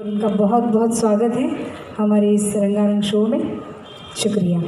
उनका बहुत बहुत स्वागत है हमारे इस रंगारंग शो में शुक्रिया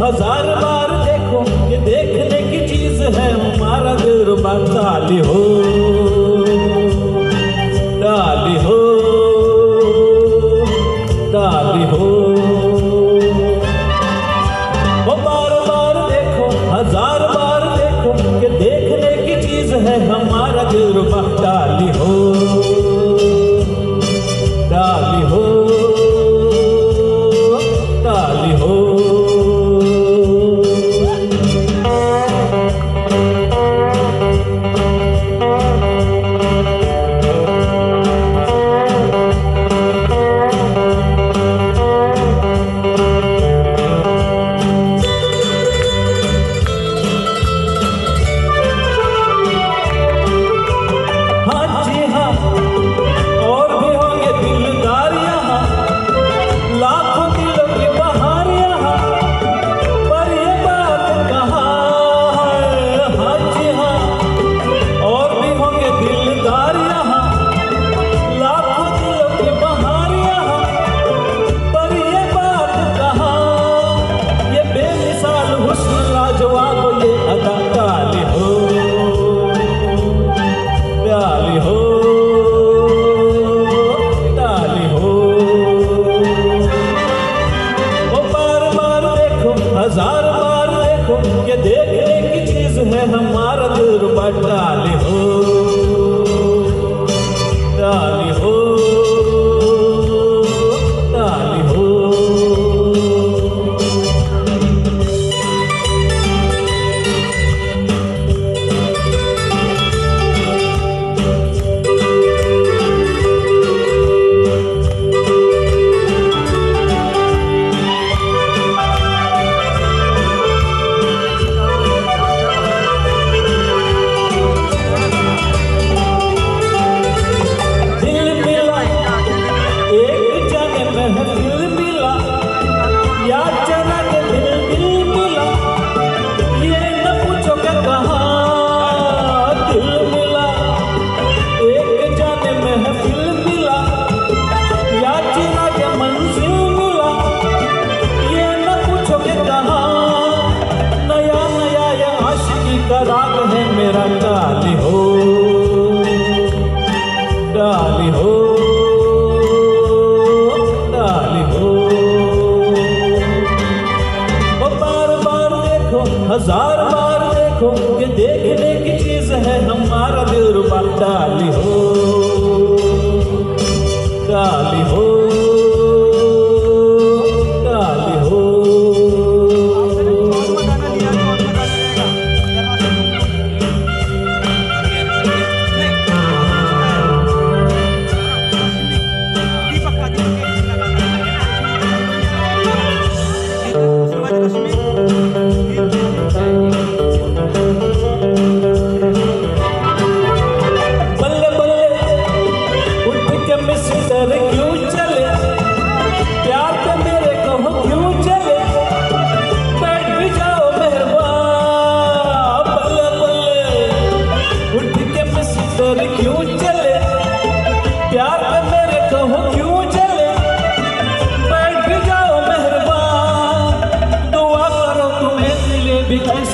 हज़ार बार देखो ये देखने की चीज़ है हमारा दिल रुबान ताली हो। मेरा डाली हो डाली हो डाली हो। बार बार देखो, हज़ार बार देखो, ये देखने की चीज़ है, हमारा दिल रुबा डाली हो।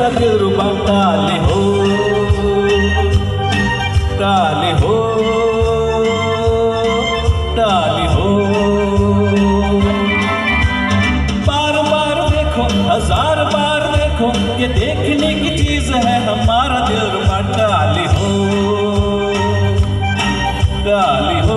सफ़ेद रूपम काले हो। काले हो। काले हो। बार बार देखो, हज़ार बार देखो, ये देखने की चीज़ है हमारा दिल रूपा काले हो। काले हो।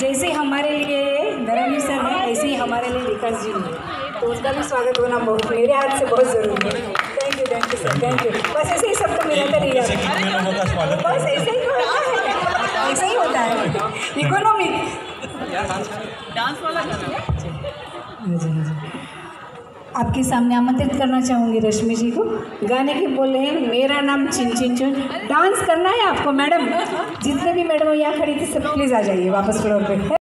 जैसे हमारे लिए धर्मवीर सर है ऐसे ही हमारे लिए विकास जी है। तो उनका भी स्वागत होना बहुत मेरे हाथ से बहुत ज़रूरी है। Thank you thank you sir thank you बस ऐसे ही सबको मिलाते स्वागत। बस ऐसे ही होता है। ऐसे ही होता है। इकोनॉमिक डांस वाला जी जी। आपके सामने आमंत्रित करना चाहूँगी रश्मि जी को। गाने के बोल रहे हैं, मेरा नाम चिन चिन चुन डांस करना है आपको, मैडम। जितने भी मैडम यहाँ खड़ी थी, सब प्लीज़ आ जाइए वापस फ्लोर पे।